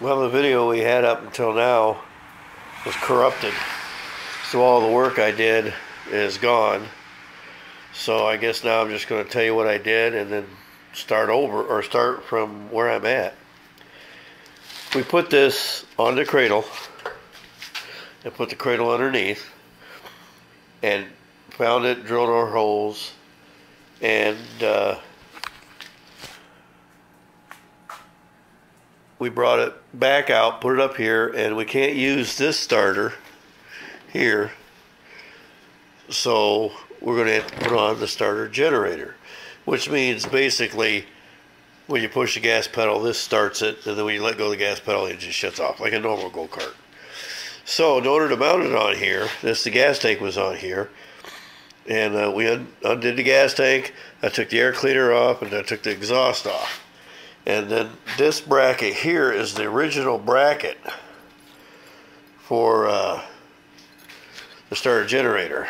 Well, the video we had up until now was corrupted. So all the work I did is gone. So I guess now I'm just going to tell you what I did and then start over or start from where I'm at. We put this on the cradle and put the cradle underneath and found it, drilled our holes, and uh, we brought it back out, put it up here, and we can't use this starter here. So we're going to have to put on the starter generator, which means basically when you push the gas pedal, this starts it, and then when you let go of the gas pedal, it just shuts off like a normal go kart. So in order to mount it on here, this the gas tank was on here, and uh, we un undid the gas tank. I took the air cleaner off, and I took the exhaust off. And then this bracket here is the original bracket for uh, the starter generator.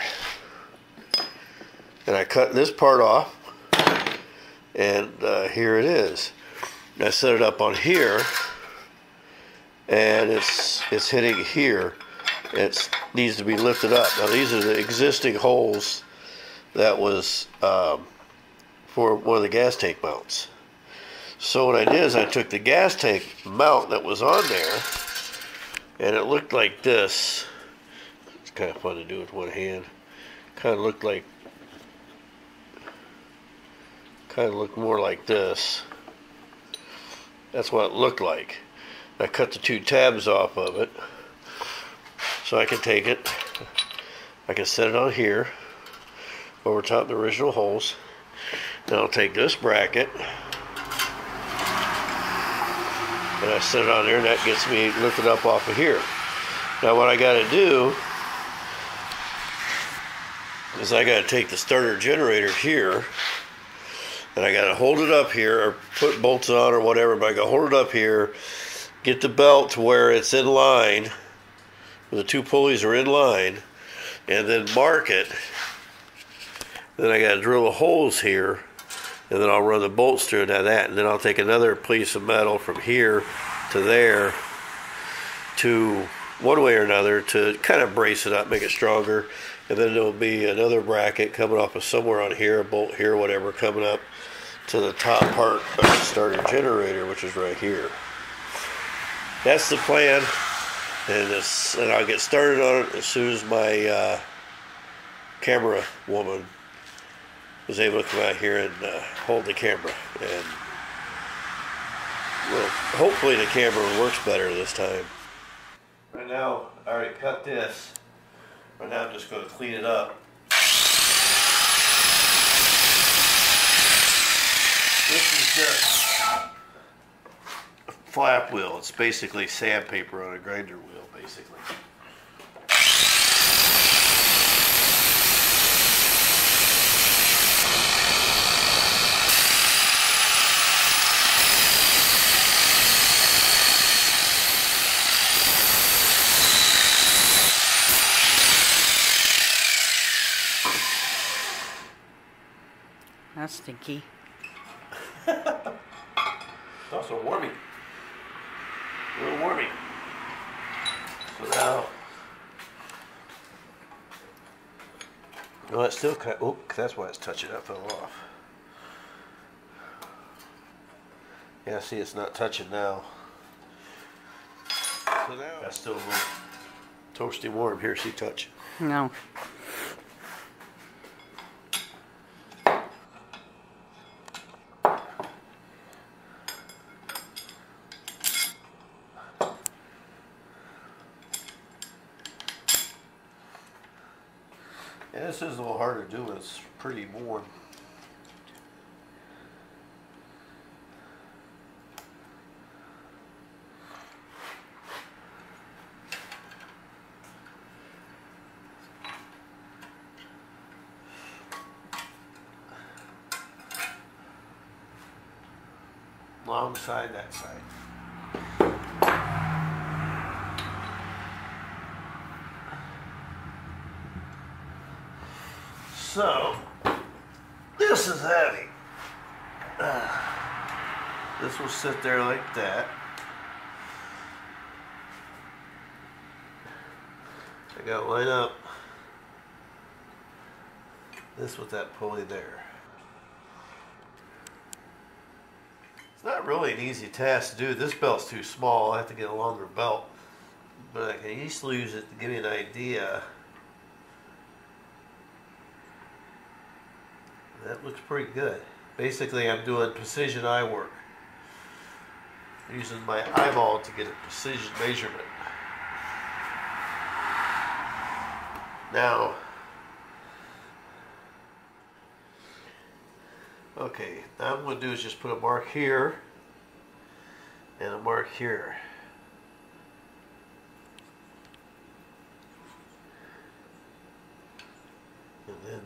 And I cut this part off, and uh, here it is. And I set it up on here, and it's it's hitting here. It needs to be lifted up. Now these are the existing holes that was um, for one of the gas tank mounts. So what I did is I took the gas tank mount that was on there, and it looked like this. It's kind of fun to do with one hand. Kind of looked like, kind of looked more like this. That's what it looked like. I cut the two tabs off of it, so I can take it. I can set it on here, over top the original holes. Then I'll take this bracket and I set it on there and that gets me lifted up off of here. Now what I got to do is I got to take the starter generator here and I got to hold it up here or put bolts on or whatever, but I got to hold it up here, get the belt to where it's in line, where the two pulleys are in line, and then mark it. Then I got to drill the holes here and then I'll run the bolts through now that and then I'll take another piece of metal from here to there to one way or another to kind of brace it up make it stronger. And then there'll be another bracket coming off of somewhere on here a bolt here whatever coming up to the top part of the starter generator which is right here. That's the plan. And, and I'll get started on it as soon as my uh, camera woman was able to come out here and uh, hold the camera. And well, hopefully the camera works better this time. Right now, I already cut this. Right now, I'm just going to clean it up. This is just a flap wheel. It's basically sandpaper on a grinder wheel, basically. That's stinky. it's also warming. A little warming. So now, well, it's still kind. Of, oh, that's why it's touching. That fell off. Yeah, see, it's not touching now. So now that's still a little toasty warm. Here, see, touch. No. This is a little hard to do. It's pretty warm. Long side, that side. So, this is heavy. Uh, this will sit there like that. I got line up. This with that pulley there. It's not really an easy task to do. This belt's too small. I have to get a longer belt. But I can easily use it to give me an idea looks pretty good. Basically, I'm doing precision eye work. Using my eyeball to get a precision measurement. Now, okay, now I'm going to do is just put a mark here and a mark here. And then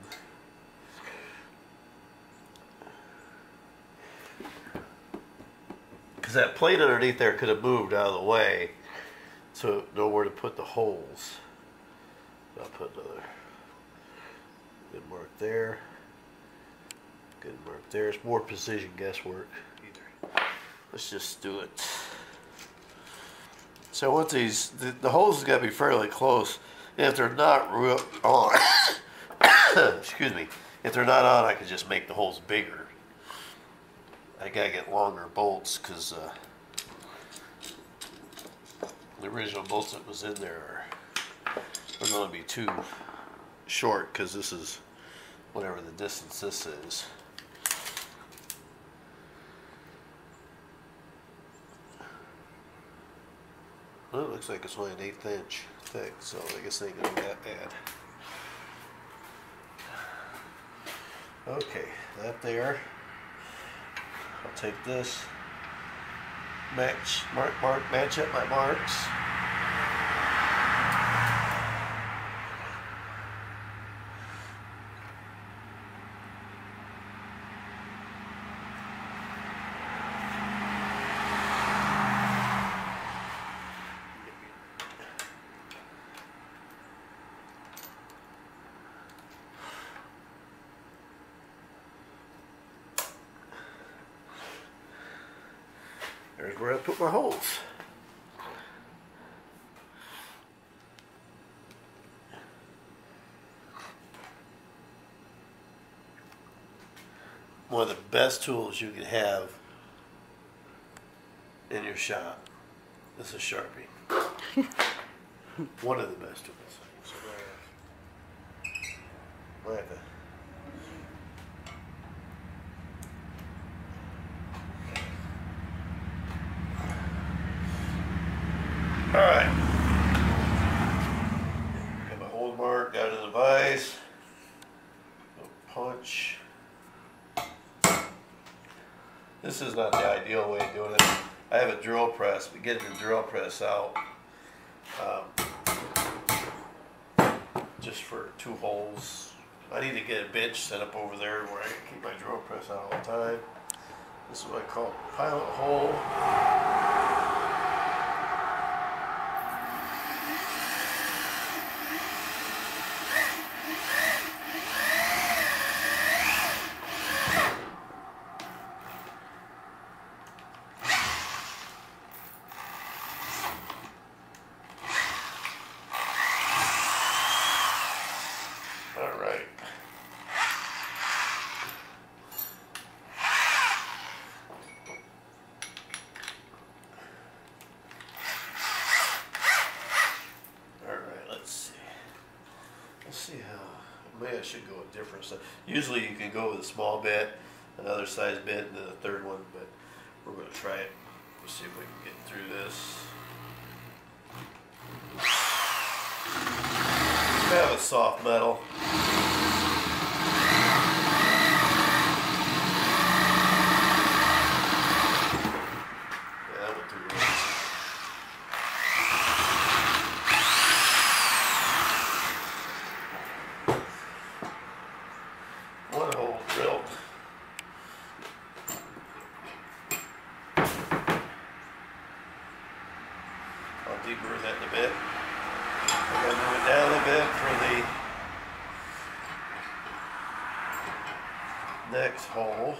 because that plate underneath there could have moved out of the way so know where to put the holes. I'll put another good mark there. Good mark there. It's more precision guesswork. Either. Let's just do it. So once these, the, the holes got to be fairly close. And if they're not real on, excuse me, if they're not on, I could just make the holes bigger. I gotta get longer bolts because uh, the original bolts that was in there are, are going to be too short because this is whatever the distance this is. Well, it looks like it's only an eighth inch thick, so I guess it ain't gonna be that bad. Okay, that there. I'll take this, match, mark, mark, match up my marks. Where I put my holes. One of the best tools you can have in your shop is a Sharpie. One of the best tools. So have to All right. Got my hold mark, got it in the vise. Punch. This is not the ideal way of doing it. I have a drill press, but getting the drill press out um, just for two holes. I need to get a bench set up over there where I can keep my drill press out all the time. This is what I call pilot hole. All right. All right, let's see. Let's see how. Maybe I should go a different size. Usually you can go with a small bit, another size bit, and then a third one, but we're going to try it. Let's see if we can get through this. Have a soft metal. Yeah, that went through really easy. One hole drilled. I'll deburr that in a bit. I'm gonna move it down a bit for the next hole.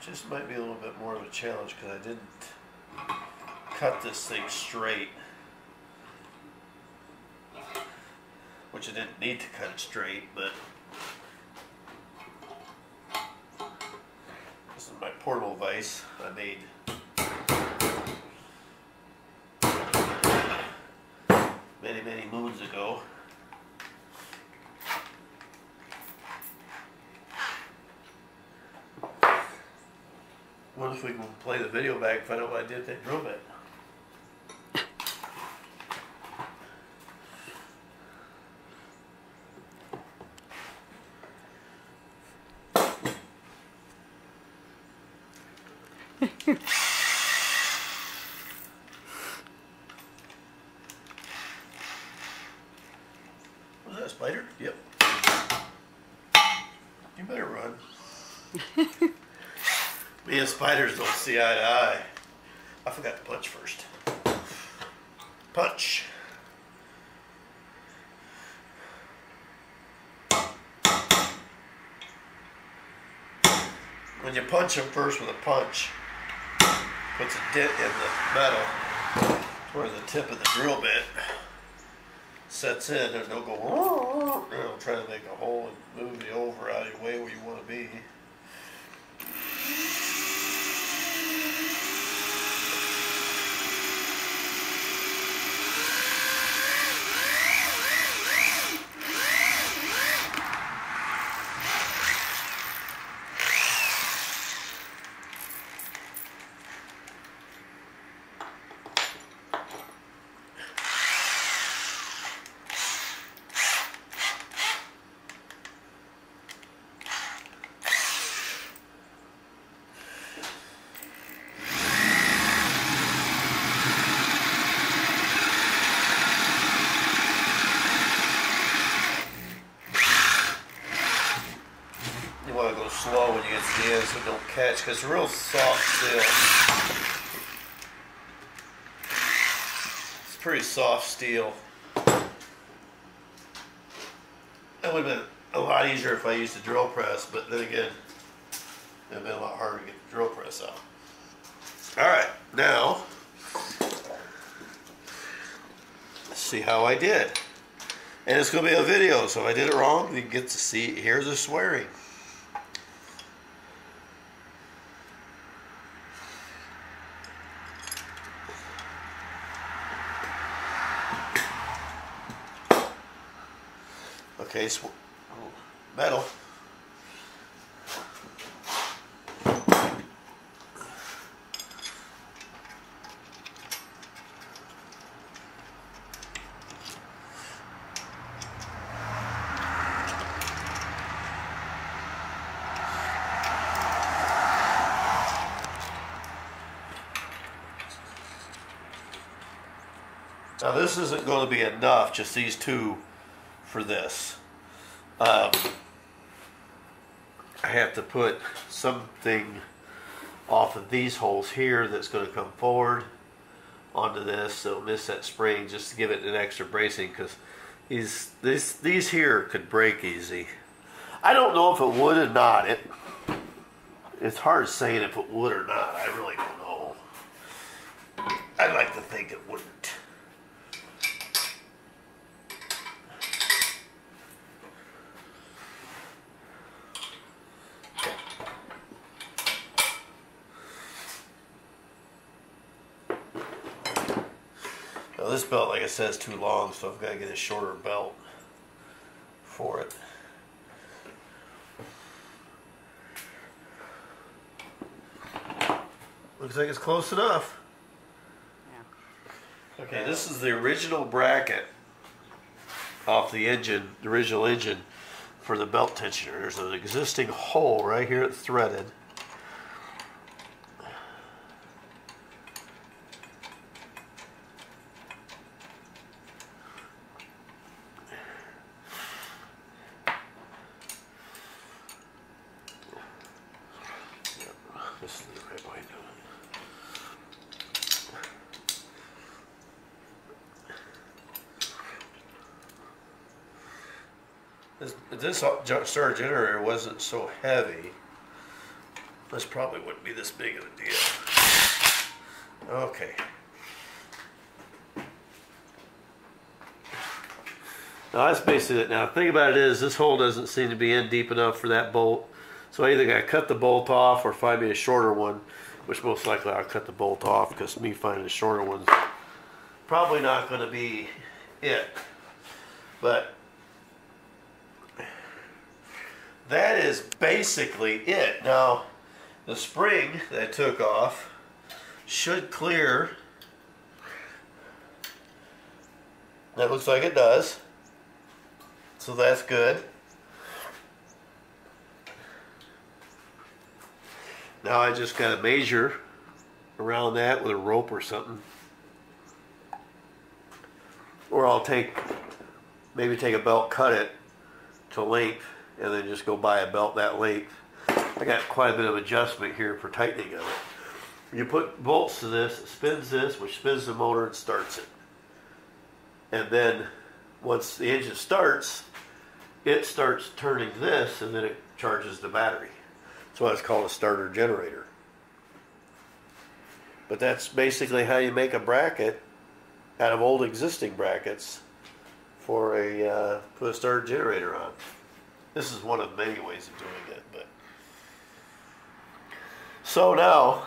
Just might be a little bit more of a challenge because I didn't cut this thing straight. which I didn't need to cut it straight, but this is my portable vise I made many, many moons ago. What if we can play the video back find out what I did that drill bit? Was that a spider? Yep. You better run. Me and spiders don't see eye to eye. I forgot to punch first. Punch. When you punch them first with a punch, puts a dent in the metal where the tip of the drill bit sets in and they'll go it'll try to make a hole and move you over out of the way where you want to be. You want to go slow when you get to the catch because it's real soft steel. It's pretty soft steel. That would have been a lot easier if I used a drill press, but then again, it would have been a lot harder to get the drill press out. Alright, now, let's see how I did. And it's going to be a video, so if I did it wrong, you get to see, here's the swearing. Sw- metal. Now this isn't going to be enough, just these two for this. Um, I have to put something off of these holes here that's going to come forward onto this so miss that spring just to give it an extra bracing because these these these here could break easy. I don't know if it would or not. It it's hard saying if it would or not. I really don't know. I'd like to think it wouldn't. Now this belt, like I said, is too long, so I've got to get a shorter belt for it. Looks like it's close enough. Yeah. Okay, this is the original bracket off the engine, the original engine for the belt tensioner. There's an existing hole right here at threaded. This is the right way to do it. This, if this ju- star generator wasn't so heavy, this probably wouldn't be this big of a deal. Okay. Now that's basically it. Now the thing about it is this hole doesn't seem to be in deep enough for that bolt. So I either gotta cut the bolt off or find me a shorter one, which most likely I'll cut the bolt off because me finding a shorter one's probably not gonna be it. But that is basically it. Now the spring that took off should clear. That looks like it does. So that's good. Now I just got to measure around that with a rope or something. Or I'll take, maybe take a belt, cut it to length, and then just go buy a belt that length. I got quite a bit of adjustment here for tightening of it. You put bolts to this, it spins this, which spins the motor and starts it. And then once the engine starts, it starts turning this and then it charges the battery. That's why it's called a starter generator. But that's basically how you make a bracket out of old existing brackets for a uh, put a starter generator on. This is one of many ways of doing it, but so now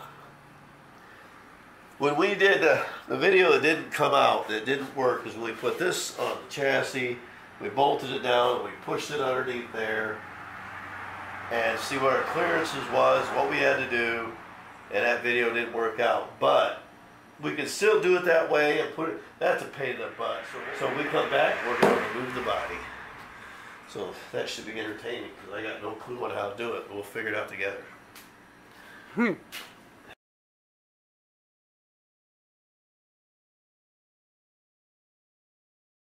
when we did uh, the video that didn't come out, that didn't work, is when we put this on the chassis, we bolted it down, we pushed it underneath there, and see what our clearances was, what we had to do, and that video didn't work out. But we can still do it that way and put it, that's a pain in the butt. So we come back, we're going to remove the body. So that should be entertaining because I got no clue on how to do it, but we'll figure it out together. Hmm.